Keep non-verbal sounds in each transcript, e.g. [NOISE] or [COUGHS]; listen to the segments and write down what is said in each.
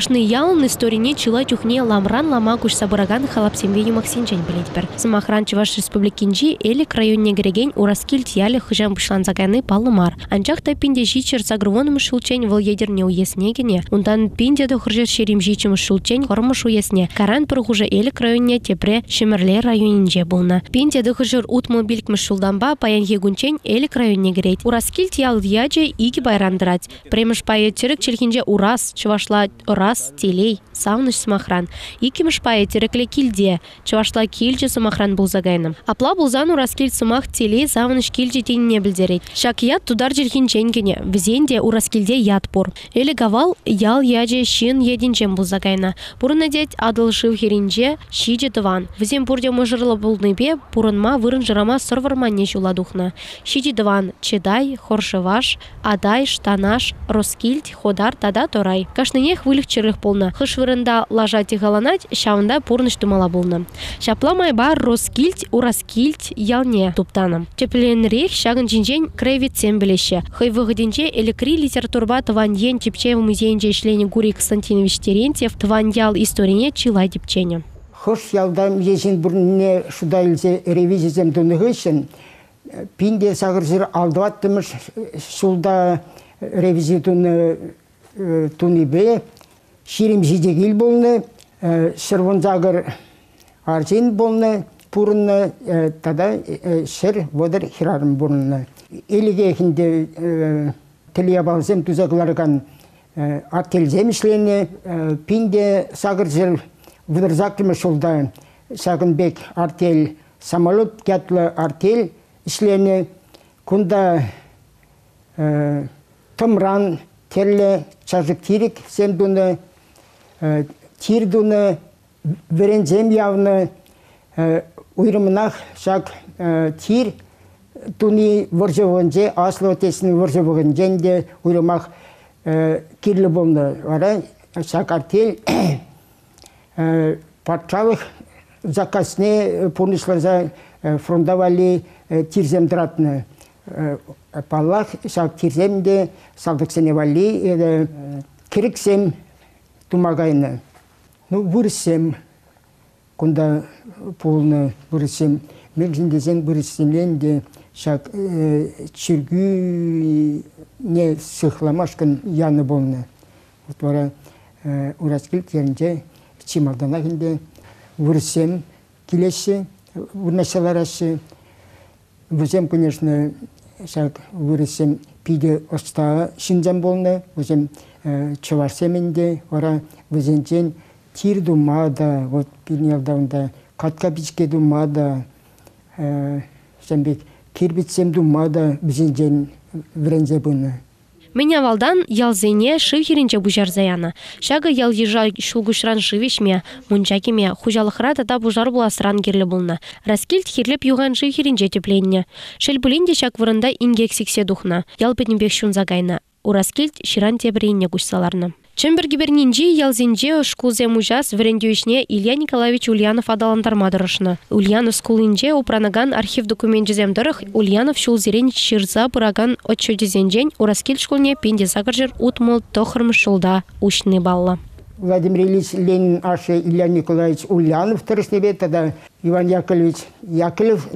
Кашны ялын историне чила тюхне ламран лама куш сабыраган халапсемве юмаксенчен билетпер. Самахран Чуваш республикинчи элик районне греген ураскил тияле хыжан бушланзаганы палымар. Анчах та пинде жичер загрывоным шулчен выл едерне уеснегене. Ундан пинде до хыржер шерим жичем шулчен хормыш уесне. Каран пырхуже элик районне тепре шемерле районинже булна. Пинде до хыржер утмы билкмы шулданба паян егунчен элик районне грейт. Ураскил тиял вияже иги байрандырать. Премыш пае терек челхинже урас, чувашла урас, телей, савныш сымахран икимыш террекле килде чувашла килче сымахран булзагайным апла булзан ураскил сумах теле савныш килче тенине билдерет шакият тудар жирхин ченкене визенде ураскилде ят пур эле гавал ял яже шин единчен булзагайна пурына деть адыл шив херинче дван. тыван. Визем пурде мыжырлы булныбе пурынма вырын жырама сырвырманне çуладухна шичи дван, чедай хоршываш адай штанаш роскильдь ходар тада торай. Кашнине хвыльх черлих полна. Хышвыр ырында лажа тигаланать шаунда пурныш тумала булны. Шапламай бар роскильт, ураскильт ялне туптаным. Чепленрек шагын джинжен кревит сен білеші. Хай выгоденже элекри литературба тыван ен чепчев музейнже ишлене Гури Константинович Терентьев тыван ял историне чилай дипченю. Хош ялдам езин бурне шуда ревизизем дунгышен, пинде сағырзыр алдуаттымыш шулда ревизитуны э, тунибе ширим жидегил болны, шырвонзагыр арзин болны, пурны тада шыр водыр хирарым болны. Илигехінде тілиябалзем тузакларган аттелземішлені, пинде сагыр жыл вудырзактымы шулда сагынбек артел, самолет кятлы артел ішлені, кунда тымран, терлі, чажыктирик, сендуны, Э, тирдуны верензем явны э, уйрымынақ шаг э, тир туни вұржығынже аслы отесінің вұржығынжен де уйрымақ кирлі болны ара жак артель [COUGHS] патшалық заказне пунышлаза фрундавали тирземдратны паллах шак тирземде салдыксеневали керексем тумагайны. Ну, бүрісем, кунда полны бүрісем, мергендезен бүрісемлен де, шак э, чиргү не сыхламашкан яны болны. Вот бара э, ураскил керінде, чималдана кінде, бүрісем, келесі, вырнашаларашы, Бізем, конечно, шак вырысем пиде остағы шинжан болны, бізем Э, чуваш семинде ора өзенчен тир дума да вот бинелдаунда катка бичке думада да э, шембек кир битсем дума бизенчен вренже буны Меня валдан ялзене шив хиринче бужар заяна. Шага ял ежа шулгушран шивишме, мунчакиме, хужалыхра тата бужар буласран керлі булна. Раскильт херлеп юган шив хиринче тепленне. Шел булинде шак вырында ингексиксе духна. Ял петнебек шун загайна. Ураскильд ширан тебрейне кушсаларны. Чемберги бернинжи ялзинже шкулзе мужас врендюишне Илья Николаевич Ульянов адаландармадырышны. Ульянов скулинже упранаган архив документжизем дырых Ульянов шулзерен ширза пыраган отчетизенжен ураскил шкулне пенде загыржыр утмыл тохырм шулда ушны балла. Владимир Ильич Ленин ашы Илья Николаевич Ульянов тұрыштебе, тогда Иван Яковлевич Яковлев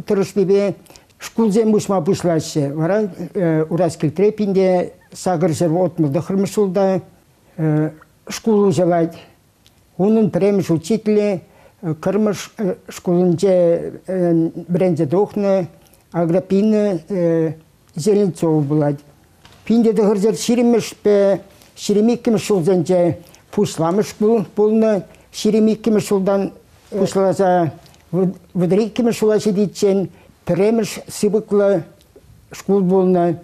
Шкулзен бұшма бұшлашы. Варан э, Ураскіл мы сағыр жыр отмылды қырмышылда э, шкулу жалайды. Оның премш учителі қырмыш э, шкулынже бренде дохны Аграпина зеленцов болады. Пинде дығыр жыр ширемеш пе ширемекім шулзенже пушламыш бұл болны ширемекім шулдан пушлаза выдрекім дитчен, дейтсен Премеш сыбыкла школ болна.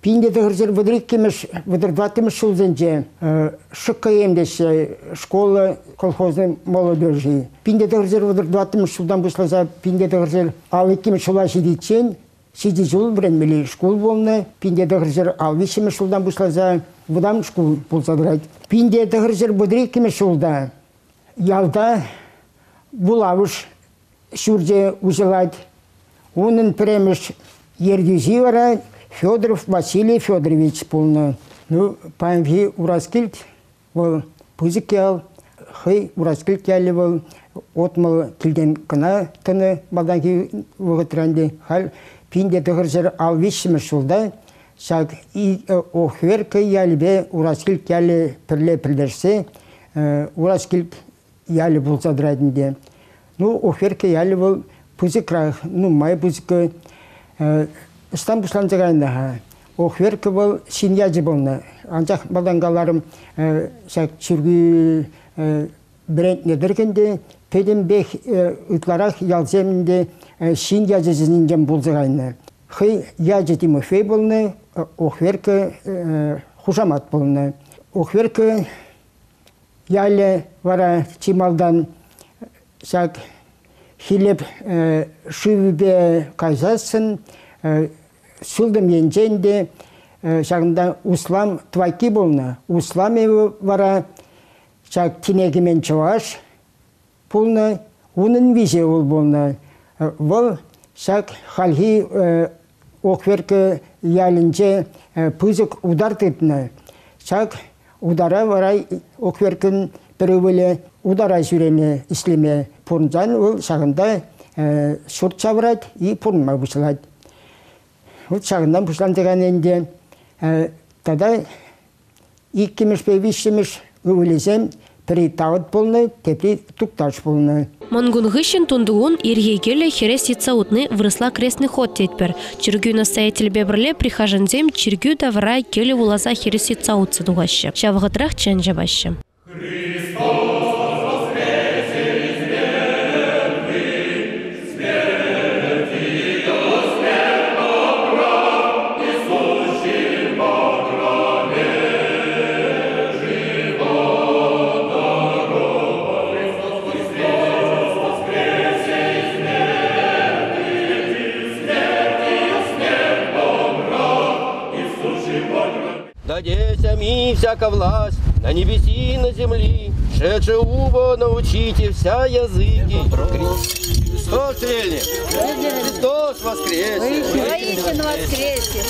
Пинде дегерзер выдрит кемеш, выдрватымеш шулзенже. Э, ШКМ школа колхозной молодежи. Пинде дегерзер выдрватымеш шулдан бушлаза, пинде дегерзер алы кемеш шула жидичен, Сиди жыл бірін милей школ болны, пинде дегерзер алы кемеш шулдан бушлаза, бұдан школ болсадырайды. Пинде кемеш шулда. Ялда булавыш шурде Унын премеш Ергизивара Федоров Василий Федорович полны. Ну, памфи ураскильт, вол пузыкел, хэй ураскильт яли вол, отмал келген кына тыны балданки вогатранды. Хал, пинде тұғырзыр алвишімі шулда, шаг и э, охверка ялбе ураскильт яли пірле пірлерсе, э, ураскильт яли болса дырадынде. Ну, охверка ялі бол, пузи крах, ну, май стам кой, э, стан буслан ох верка был, синьязи был, анчах балдангаларым, э, сак чургу, э, бренд недергенде, педем бех, утларах, ялземінде, синьязи зинден был загайна. Хый язи Тимофей был, охверка, хужамат был, охверка, яле вара чималдан, сак, хилеп шивбе казасын сылдым енженде шағында услам твайки болна. Услам еві вара шаг тинегімен чуаш болна, унын визе ол болна. Бұл шаг халхи оқверкі ялінже пызык удар тыпны. Шаг удара варай оқверкін бір ударай сүрене ислеме пурнжан ол шагында сурт чабырайт и пурнма бушылайт ол шагындан бушлан деген енде тада иккимиш пе вишимиш өвелесем пири тагыт болны тепри тукташ болны Монгун ғышын тұндығын ерге келі херес яцаутны вырысла крестный ход тетпер. Чергю настоятель бебрле прихажанзем чергю давра келе улаза херес яцаутсы дугащы. Чавгытрах чанжабащы. Христ! Всяка власть на небеси и на земли, Шедше убо научите вся языки. Христос стрельник! Христос воскресе! Воистину воскресе!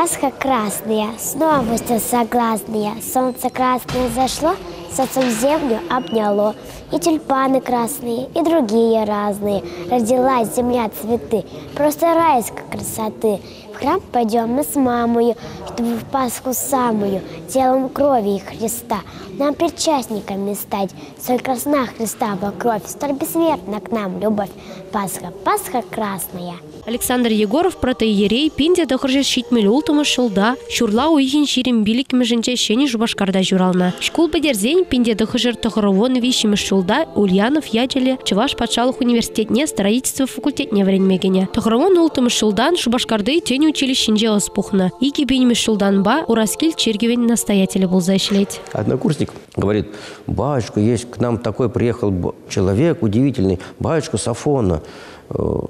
Пасха, красная, снова все согласные. Солнце красное зашло, солнцем землю обняло. И тюльпаны красные, и другие разные. Родилась земля цветы, просто райской красоты. В храм пойдем мы с мамою, чтобы в Пасху самую, телом крови Христа, нам причастниками стать. Соль красна Христова кровь, столь бессмертна к нам любовь. Пасха, Пасха красная. Александр Егоров протоиерей пинде дохырже шитмел ултымы шылда, шурла уйхин ширим билик меженче шени жубашкарда журална. Шкул бедерзень пинде дохыжыр тохыровон вишимы шылда Ульянов яделе Чуваш патшалық университетне строительство факультетне вренмегене. Тохыровон ултымы шылдан шубашкарды тень училищенже оспухна. Иги бейнімі шылдан ба Ураскил Чергевен настоятелі был зашлеть. Однокурсник говорит, батюшка, есть к нам такой приехал б- человек удивительный, батюшка Сафона, э,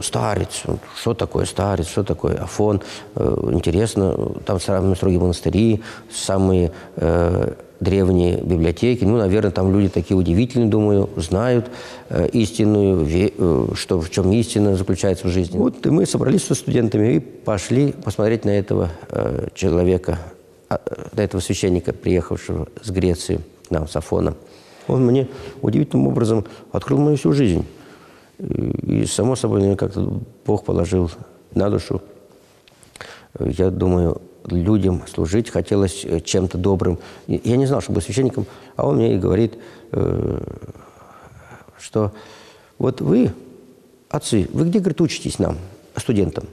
старец. Что такое старец, что такое Афон? Э, Интересно, там самые строгие монастыри, самые э, древние библиотеки. Ну, наверное, там люди такие удивительные, думаю, знают э, истинную, э, что в чем истина заключается в жизни. Вот и мы собрались со студентами и пошли посмотреть на этого э, человека, а, э, на этого священника, приехавшего с Греции к нам, с Афона. Он мне удивительным образом открыл мою всю жизнь. И, само собой, мне как-то Бог положил на душу. Я думаю, людям служить хотелось э, чем-то добрым. Я не знал, что был священником, а он мне и говорит, э, что вот вы, отцы, вы где, говорит, учитесь нам, студентам?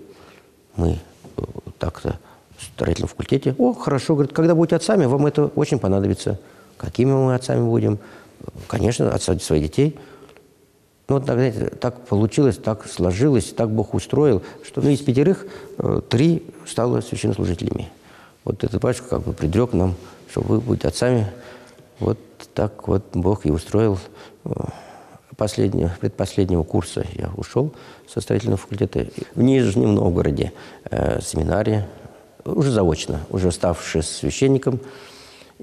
Мы э, так-то строительном факультете. О, хорошо, говорит, когда будете отцами, вам это очень понадобится. Какими мы отцами будем? Конечно, отца своих детей. Ну, вот, знаете, так получилось, так сложилось, так Бог устроил, что ну, из пятерых э, три стало священнослужителями. Вот этот батюшка как бы предрек нам, что вы будете отцами. Вот так вот Бог и устроил. Э, последнего, предпоследнего курса я ушел со строительного факультета в Нижнем Новгороде, э, семинарии, уже заочно, уже ставший священником.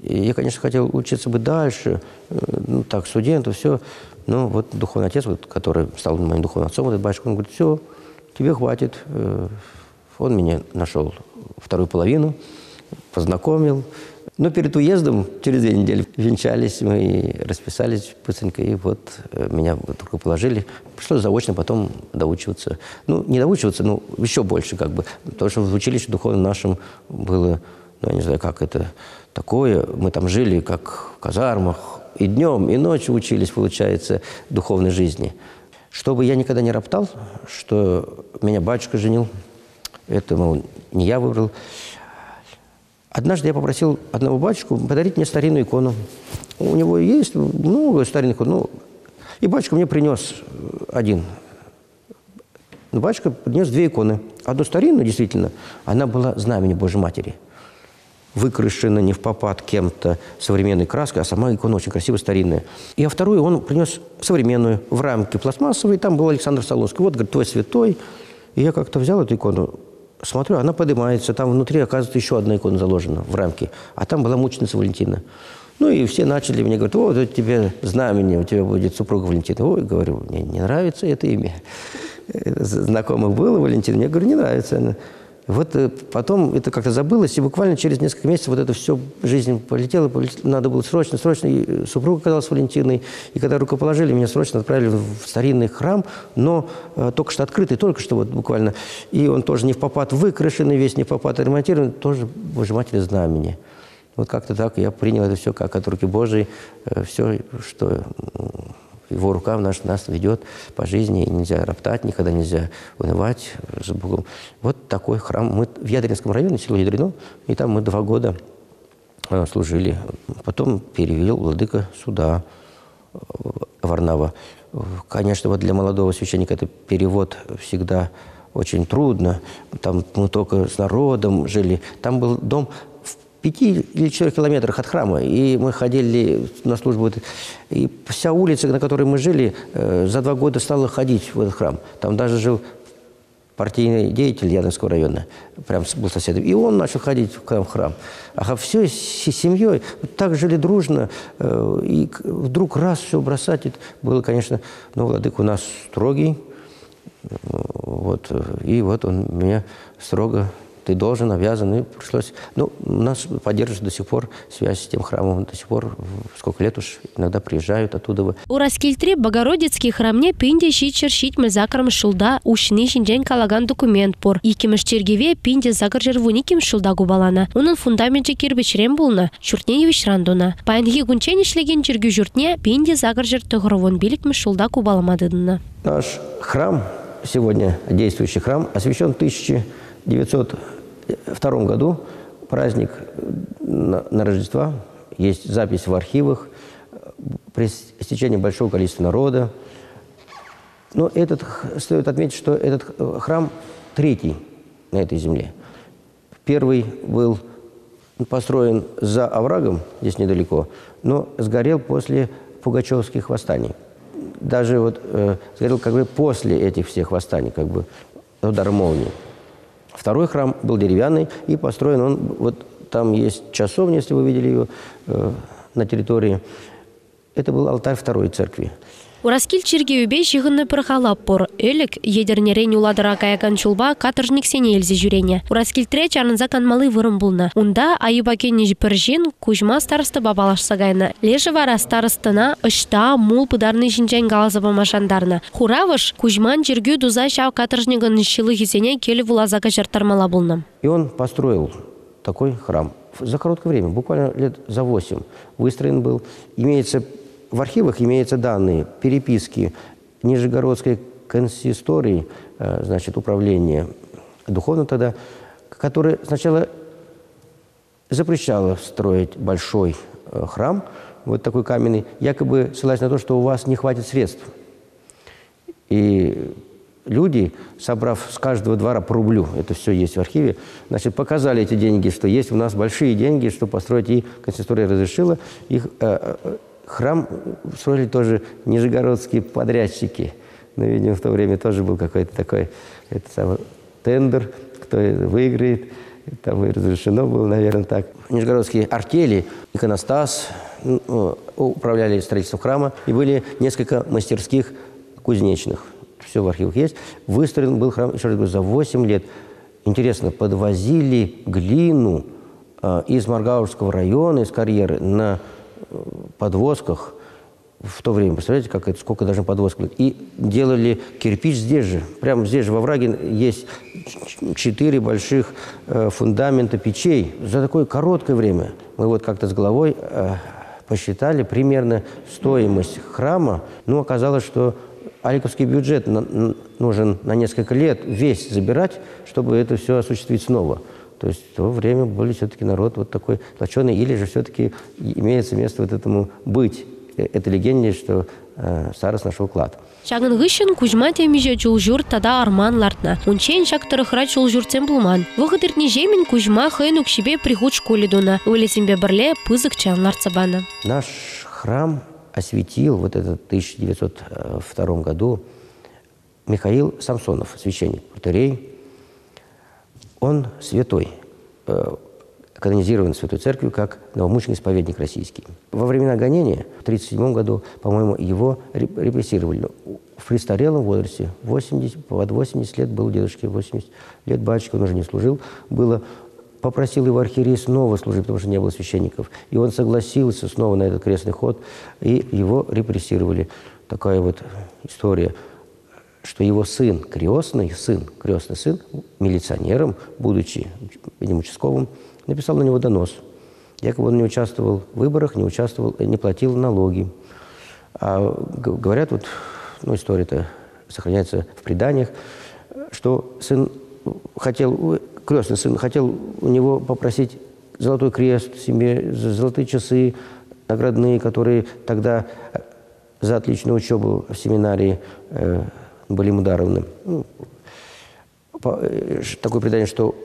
И я, конечно, хотел учиться бы дальше, э, ну, так, студенту, все. Но вот духовный отец, вот, который стал моим духовным отцом, этот батюшка, он говорит, все, тебе хватит. Э, он меня нашел вторую половину, познакомил. Но перед уездом, через две недели, венчались мы расписались быстренько, и вот э, меня только положили. Пришлось заочно потом доучиваться. Ну, не доучиваться, но еще больше как бы. Потому что в училище духовном нашем было, ну, я не знаю, как это такое. Мы там жили, как в казармах, и днем, и ночью учились, получается, духовной жизни. Чтобы я никогда не роптал, что меня батюшка женил, это, мол, не я выбрал. Однажды я попросил одного батюшку подарить мне старинную икону. У него есть много старинных икон. Ну, и батюшка мне принес один. Но батюшка принес две иконы. Одну старинную, действительно, она была знамени Божьей Матери. Выкрашена не в попад кем-то современной краской, а сама икона очень красивая, старинная. И а вторую он принес современную, в рамке пластмассовой. Там был Александр Солонский. Вот, говорит, твой святой. И я как-то взял эту икону, Смотрю, она поднимается, там внутри, оказывается, еще одна икона заложена в рамке. А там была мученица Валентина. Ну и все начали мне говорить, вот у тебя знамение, у тебя будет супруга Валентина. Ой, говорю, мне не нравится это имя. Знакомых было Валентина, я говорю, не нравится она. Вот э, потом это как-то забылось, и буквально через несколько месяцев вот это все, жизнь полетела, полетела надо было срочно, срочно. И э, супруга оказалась Валентиной, и когда рукоположили, меня срочно отправили в старинный храм, но э, только что открытый, только что вот буквально. И он тоже не в попад выкрашенный, весь не в попад ремонтированный, тоже Матери знамени. Вот как-то так я принял это все как от руки Божией, э, все, что его рука наш, нас ведет по жизни, и нельзя роптать, никогда нельзя унывать с Богом. Вот такой храм. Мы в Ядринском районе, село Ядрено, и там мы два года э, служили. Потом перевел владыка суда э, Варнава. Конечно, вот для молодого священника это перевод всегда очень трудно. Там мы только с народом жили. Там был дом пяти или четырех километрах от храма. И мы ходили на службу. И вся улица, на которой мы жили, э, за два года стала ходить в этот храм. Там даже жил партийный деятель Яновского района, прям был соседом. И он начал ходить в храм. А все с семьей так жили дружно. Э, и вдруг раз все бросать, это было, конечно, ну, владык у нас строгий. Вот. И вот он меня строго ты должен, обязан, и пришлось... Ну, у нас поддерживает до сих пор связь с тем храмом, до сих пор, сколько лет уж иногда приезжают оттуда. Ураскильтре Богородицкий храмне пинде щичер щитме закрым шулда ушни шинжен калаган документ пор. Икимеш чергеве пинде закр жервуниким шулда губалана. Унын фундаментче кирбичрен булна, чуртне вишрандуна. Паянхи гунчен ишлеген чергю журтне пинде закр жер тыгыровон биликме шулда губаламадыдына. Наш храм сегодня, действующий храм, освящен 1900 втором году праздник на, на Рождество, есть запись в архивах, при стечении большого количества народа. Но этот, стоит отметить, что этот храм третий на этой земле. Первый был построен за оврагом, здесь недалеко, но сгорел после пугачевских восстаний. Даже вот э, сгорел как бы после этих всех восстаний, как бы удар молнии. Второй храм был деревянный и построен он, вот там есть часовня, если вы видели ее э, на территории. Это был алтарь второй церкви. Ураскил чергеюбе жығынны пырхалап пор. Өлік едернерен уладыра каякан чулба каторжник сене елзе жүрене. Ураскил тре чарныза канмалы вырым булна. Унда айыбакен піржен кужма старысты бабалашса гайна. Лежі вара старыстына ышта мул пыдарны жинчен галазаба машандарна. Хуравыш кужман жергю дуза шау каторжнигын шилы хизене келі вулазака жартармала булна. И он построил такой храм за короткое время, буквально лет за восемь. Выстроен был. Имеется в архивах имеются данные, переписки Нижегородской консистории, э, значит, управления духовно тогда, которые сначала запрещала строить большой э, храм, вот такой каменный, якобы ссылаясь на то, что у вас не хватит средств. И люди, собрав с каждого двора по рублю, это все есть в архиве, значит, показали эти деньги, что есть у нас большие деньги, чтобы построить, и консистория разрешила. Их э, э, храм строили тоже нижегородские подрядчики. Но, видимо, в то время тоже был какой-то такой это самый, тендер, кто выиграет. Там и разрешено было, наверное, так. Нижегородские артели, иконостас, ну, управляли строительством храма. И были несколько мастерских кузнечных все в архивах есть. Выстроен был храм, еще раз говорю, за 8 лет. Интересно, подвозили глину э, из Маргаушского района, из карьеры на подвозках в то время. Представляете, как это, сколько даже подвозок было. И делали кирпич здесь же. Прямо здесь же во враге есть четыре больших э, фундамента печей. За такое короткое время мы вот как-то с головой э, посчитали примерно стоимость храма. Ну, оказалось, что Аликовский бюджет нужен на несколько лет весь забирать, чтобы это все осуществить снова. То есть в то время были все-таки народ вот такой сплоченный, или же все-таки имеется место вот этому быть. Э, это легенде, что э, Сарас нашел клад. Шагынгышын Кузьма темиже чулжур тада арман лартна. Унчен шактырыхра чулжурцем булман. Вахытыртне жемин Кузьма хын укшибе приход школе дуна. Улесимбе бірле пызык чан ларцабана. Наш храм осветил вот этот 1902 году Михаил Самсонов, священник, протерей. Он святой, э, канонизирован Святой Церковью как новомученый исповедник российский. Во времена гонения в 1937 году, по-моему, его репрессировали в престарелом возрасте. 80, под 80 лет был дедушке, 80 лет батюшка, он уже не служил. Было попросил его архиерей снова служить, потому что не было священников. И он согласился снова на этот крестный ход, и его репрессировали. Такая вот история, что его сын, крестный сын, крестный сын, милиционером, будучи, видимо, участковым, написал на него донос. Якобы он не участвовал в выборах, не участвовал, не платил налоги. А говорят, вот, ну, история-то сохраняется в преданиях, что сын хотел крестный сын хотел у него попросить золотой крест себе, золотые часы наградные, которые тогда э, за отличную учебу в семинарии э, дарованы. Ну, по, э, такое предание, что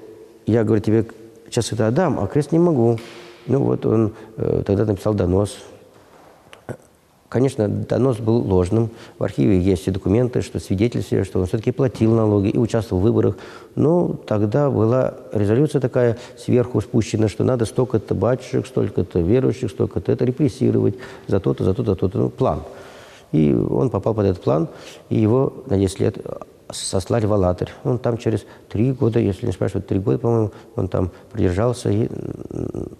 я, говорю, тебе сейчас это отдам, а крест не могу. Ну вот он э, тогда написал донос Конечно, донос был ложным. В архиве есть и документы, что свидетельствуют, что он все-таки платил налоги и участвовал в выборах. Но тогда была резолюция такая сверху спущена, что надо столько-то батюшек, столько-то верующих, столько-то это репрессировать за то-то, за то-то, за то-то. Ну, план. И он попал под этот план, и его на 10 лет сослали в Алатырь. Он там через три года, если не спрашивают, три года, по-моему, он там продержался и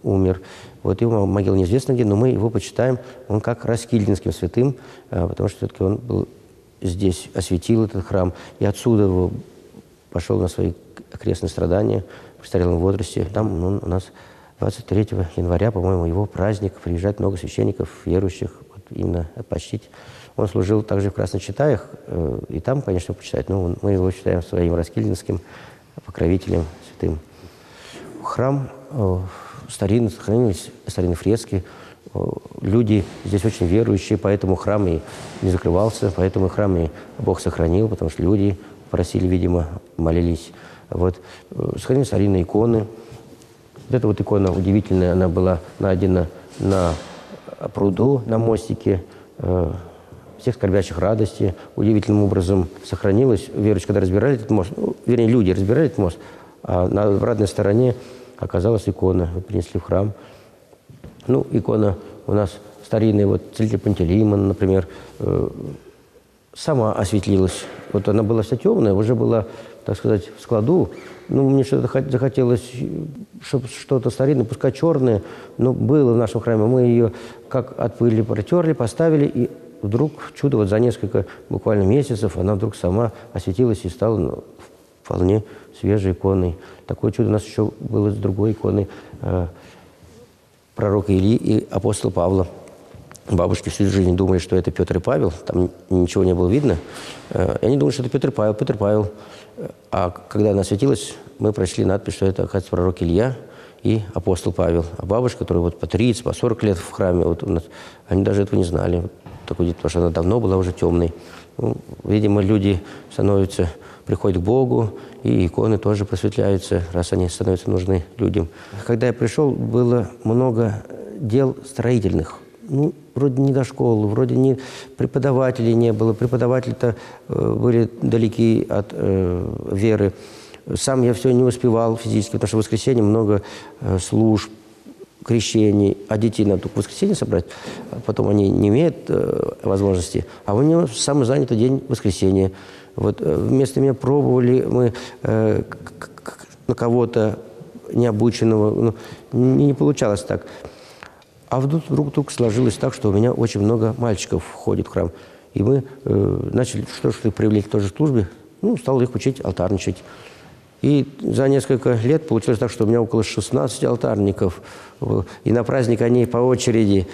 умер. Вот его могила неизвестна где, но мы его почитаем, он как Раскильдинским святым, а, потому что все-таки он был здесь, осветил этот храм, и отсюда его пошел на свои окрестные страдания в престарелом возрасте. Там он у нас 23 января, по-моему, его праздник, приезжает много священников, верующих, вот именно почтить он служил также в Красных Читаях, э, и там, конечно, почитать, но мы его считаем своим раскильдинским покровителем, святым. Храм э, старинный, сохранились старинные фрески. Э, люди здесь очень верующие, поэтому храм и не закрывался, поэтому храм и Бог сохранил, потому что люди просили, видимо, молились. Вот. Сохранились старинные иконы. Вот эта вот икона удивительная, она была найдена на пруду, на мостике, всех скорбящих радости удивительным образом сохранилась. Верующие, когда разбирали этот мост, ну, вернее, люди разбирали этот мост, а на обратной стороне оказалась икона. Мы принесли в храм. Ну, икона у нас старинная, вот целитель Пантелеймон, например, э, сама осветлилась. Вот она была вся темная, уже была, так сказать, в складу. Ну, мне что-то захотелось, чтобы что-то старинное, пускай черное, но было в нашем храме. Мы ее как от пыли протерли, поставили, и вдруг чудо, вот за несколько буквально месяцев она вдруг сама осветилась и стала ну, вполне свежей иконой. Такое чудо у нас еще было с другой иконой э, пророка Ильи и апостола Павла. Бабушки всю жизнь думали, что это Петр и Павел, там ничего не было видно. Э, и они думали, что это Петр и Павел, Петр и Павел. А когда она осветилась, мы прочли надпись, что это, оказывается, пророк Илья. и апостол Павел. А бабушка, которая вот по 30, по 40 лет в храме, вот у нас, они даже этого не знали. Вот такой дед, потому что она давно была уже темной. Ну, видимо, люди становятся, приходят к Богу, и иконы тоже просветляются, раз они становятся нужны людям. Когда я пришел, было много дел строительных. Ну, вроде не до школы, вроде не преподавателей не было. Преподаватели-то э, были далеки от э, веры. Сам я все не успевал физически, потому что в воскресенье много э, служб, крещений, а детей надо только в воскресенье собрать, а потом они не имеют э, возможности. А у него самый занятый день воскресенья. Вот э, вместо меня пробовали мы э, на кого-то необученного, ну, не, не получалось так. А вдруг, вдруг, вдруг сложилось так, что у меня очень много мальчиков входит в храм. И мы э, начали, что ж ты привлечь тоже к службе, ну, стал их учить алтарничать. И за несколько лет получилось так, что у меня около 16 алтарников. И на праздник они по очереди,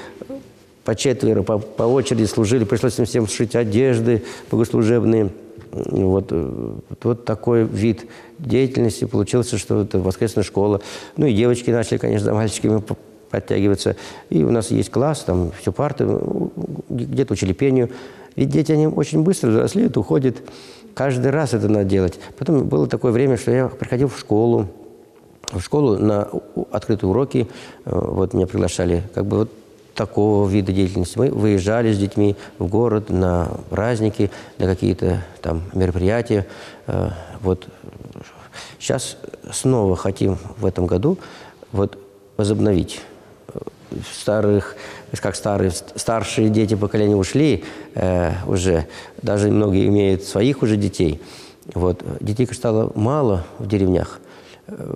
по четверо, по, по очереди служили. Пришлось им всем сшить одежды богослужебные. Вот, вот, вот такой вид деятельности получился, что это воскресная школа. Ну и девочки начали, конечно, за мальчиками подтягиваться. И у нас есть класс, там все парты, где-то учили пению. Ведь дети, они очень быстро взрослеют, уходят. Каждый раз это надо делать. Потом было такое время, что я приходил в школу, в школу на открытые уроки. Э, вот меня приглашали как бы вот такого вида деятельности. Мы выезжали с детьми в город на праздники, на какие-то там мероприятия. Э, вот сейчас снова хотим в этом году вот возобновить старых, как старые, старшие дети поколения ушли э, уже, даже многие имеют своих уже детей. Вот. Детей стало мало в деревнях. Э,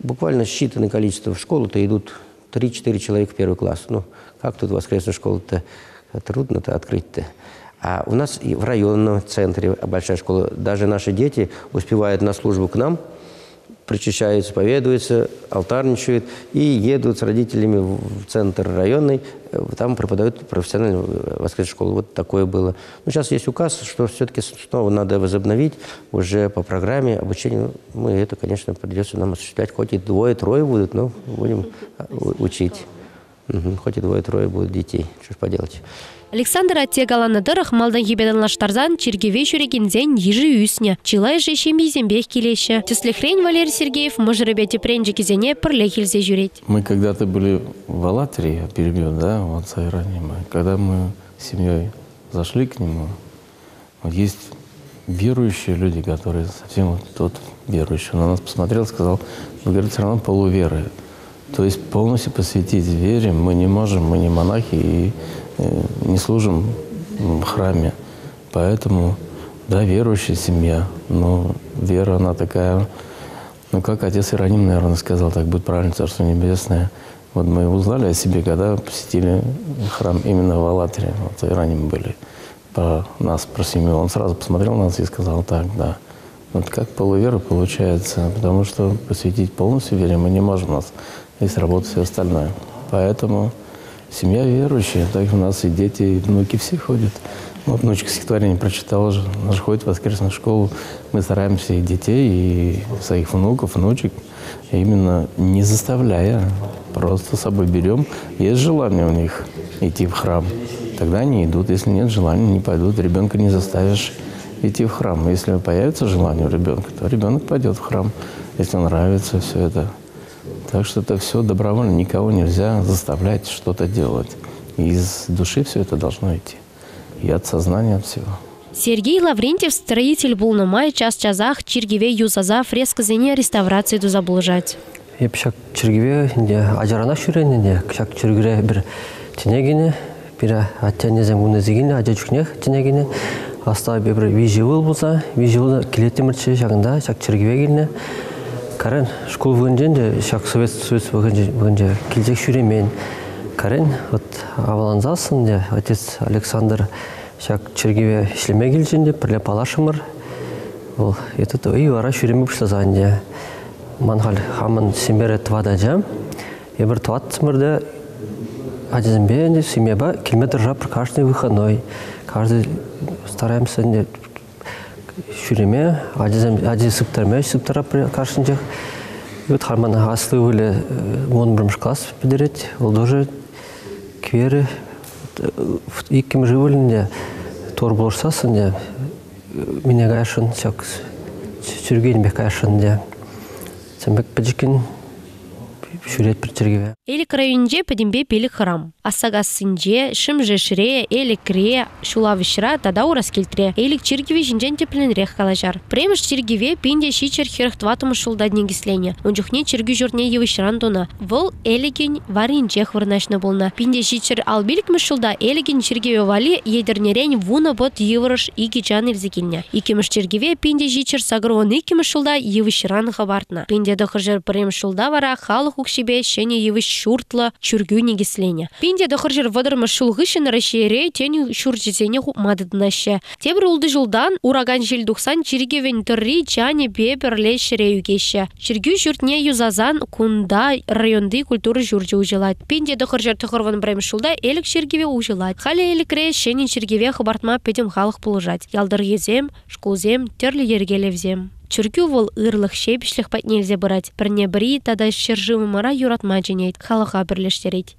буквально считанное количество в школу-то идут 3-4 человека в первый класс. Ну, как тут воскресную школу-то трудно-то открыть-то. А у нас в районном центре большая школа, даже наши дети успевают на службу к нам – причащаются, исповедуются, алтарничают и едут с родителями в центр районный, э, там преподают профессиональную э, воскресную школу. Вот такое было. Но сейчас есть указ, что все-таки снова надо возобновить уже по программе обучения. Мы это, конечно, придется нам осуществлять. Хоть и двое-трое будут, но будем э, учить. Угу. Хоть и двое-трое будут детей. Что ж поделать. Александр Аттегаланадырых малдан ебеданлаштарзан чергеве шурегензен ежи үсне. Чилай же шемизембех келеші. Теслихрень Валерий Сергеев можеребе тепренжи кезене пырле хилзе жюреть. Мы когда-то были в Алатре, я перебью, да, вот Сайране мы. Когда мы с семьей зашли к нему, вот есть верующие люди, которые совсем вот тот верующий, он на нас посмотрел, сказал, вы, говорит, все равно полуверы. То есть полностью посвятить вере мы не можем, мы не монахи, и Э, не служим в храме. Поэтому, да, верующая семья, но вера, она такая, ну, как отец Ироним, наверное, сказал, так будет правильно, Царство Небесное. Вот мы узнали о себе, когда посетили храм именно в Алатре. Вот Ироним были про нас, про семью. Он сразу посмотрел на нас и сказал, так, да. Вот как полувера получается, потому что посвятить полностью вере мы не можем, нас есть работа все остальное. Поэтому Семья верующая, так у нас и дети, и внуки все ходят. Вот внучка стихотворение прочитала она же ходит в воскресную школу. Мы стараемся и детей, и своих внуков, внучек, именно не заставляя, просто с собой берем. Есть желание у них идти в храм, тогда они идут. Если нет желания, не пойдут. Ребенка не заставишь идти в храм. Если появится желание у ребенка, то ребенок пойдет в храм, если нравится все это. Так что это все добровольно, никого нельзя заставлять что-то делать. из души все это должно идти. И от сознания, от всего. Сергей Лаврентьев, строитель Булнумай, час чазах, Чиргиве юзаза, фресказыне реставрации дузаблужать. Еп шак Чиргиве, инде ажарана шүрен, инде шак Чиргиве бір тенегіне, бір аттянезем гунезигіне, ажачукнех тенегіне, аста бір виживыл болса, виживыл келетемірче шагында, шак Чиргиве келіне, Карен школ вынжен шак совет совет вынже килжек шүремен. Карен вот аваланзасын де отец Александр шак чергеве ишлеме килжен де пірле палашымыр. Ол этот үй вара шүреме бұшлазан де. Манхал хамын сембере твада жам. Ебір тват смырда Адизмбе семья километр жапр каждый выходной. Каждый стараемся шүреме адисыптарме сыптарап каршынжак вот харман аслы выле э, он бірінші класс бідірет ол тоже квері э, иккім живылінде тор болсасын де э, меня гайшын сяк сүрген бек айшын де сен бек сүрет бір чергеве элик районинже педимбе пелик храм. Ассагасынже шымже шире элик ре шулавышра тадау раскелтре элик чиргеве жинжен тепленрех калажар премиш чиргеве пинде шичер херхтватым шулда негислене ончухне чирги журне евышран дона вол элигин варинже хвырнашна болна. Пинде шичер албиликмеш шулда элигин чиргеве вали едернерен вуна бот евырыш иги жан илзекинне икимиш чиргеве пинде шичер сагрон икимиш шулда евышран хабартна. Пинде дохыржер прем шулда вара халыху укшибе шене евыш шуртла чүргү негислене. Пинде дохыржыр вадырмы шулгышын рашере тени шуржетене мадыднаще. Тебір улды жылдан ураган жел духсан чиргевен түрри чане бебер лешере югеше. Чиргү журтне юзазан кунда районды культура журжы ужилат. Пинде дохыржыр тұхырван брем шулда элік чиргеве ужилат. Халі элікре шенен чиргеве хабартма педем халық пулыжать. Ялдыр езем, шкулзем, терлі ергелевзем. Чүргю вол ырлық шепішлік патнелзе бұрат. Бірне бірі тада шыржымы мара юратма женейд, халыға бірлештерейд.